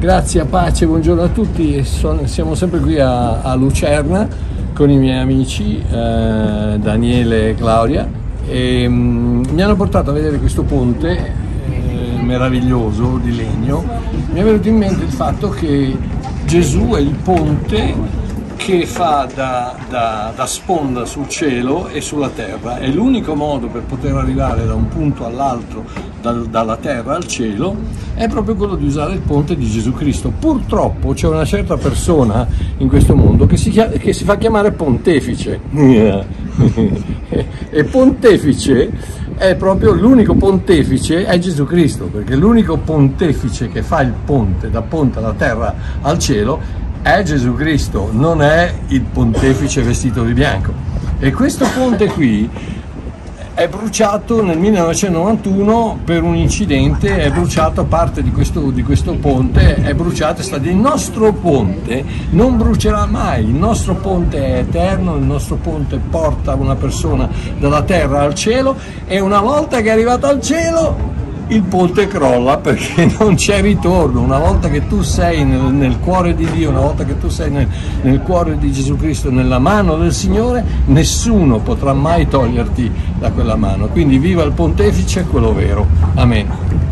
Grazie, pace, buongiorno a tutti. Sono, siamo sempre qui a, a, Lucerna con i miei amici eh, Daniele e Claudia e um, mi hanno portato a vedere questo ponte eh, meraviglioso di legno. Mi è venuto in mente il fatto che Gesù è il ponte che fa da, da, da, sponda sul cielo e sulla terra. È l'unico modo per poter arrivare da un punto all'altro, dal, dalla terra al cielo, è proprio quello di usare il ponte di Gesù Cristo. Purtroppo c'è una certa persona in questo mondo che si, chiama, che si fa chiamare pontefice. e pontefice è proprio l'unico pontefice è Gesù Cristo, perché l'unico pontefice che fa il ponte da ponte alla terra al cielo è Gesù Cristo, non è il pontefice vestito di bianco. E questo ponte qui è bruciato nel 1991 per un incidente, è bruciato parte di questo, di questo ponte, è bruciato, è stato il nostro ponte, non brucerà mai, il nostro ponte è eterno, il nostro ponte porta una persona dalla terra al cielo e una volta che è arrivato al cielo il ponte crolla perché non c'è ritorno. Una volta che tu sei nel, nel cuore di Dio, una volta che tu sei nel, nel, cuore di Gesù Cristo, nella mano del Signore, nessuno potrà mai toglierti da quella mano. Quindi viva il pontefice, quello vero. Amen.